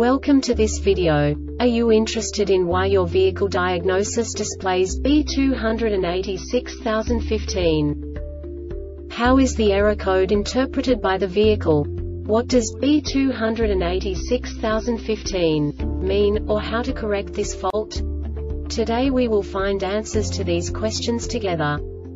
Welcome to this video. Are you interested in why your vehicle diagnosis displays B286015? How is the error code interpreted by the vehicle? What does B286015 mean, or how to correct this fault? Today we will find answers to these questions together.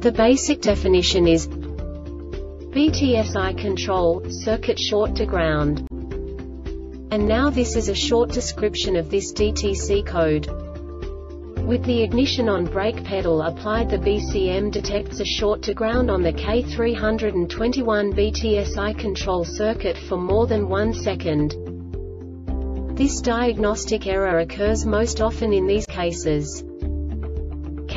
The basic definition is BTSI control, circuit short to ground. And now this is a short description of this DTC code. With the ignition on brake pedal applied the BCM detects a short to ground on the K321 BTSI control circuit for more than one second. This diagnostic error occurs most often in these cases.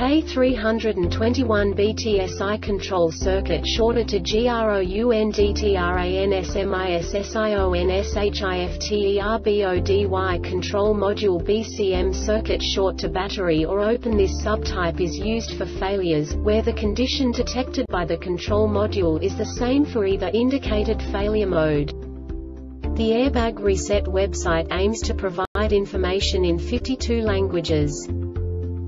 K321 BTSI control circuit shorted to GROUNDTRANSMISSIONSHIFTERBODY control module BCM circuit short to battery or open This subtype is used for failures, where the condition detected by the control module is the same for either indicated failure mode. The Airbag Reset website aims to provide information in 52 languages.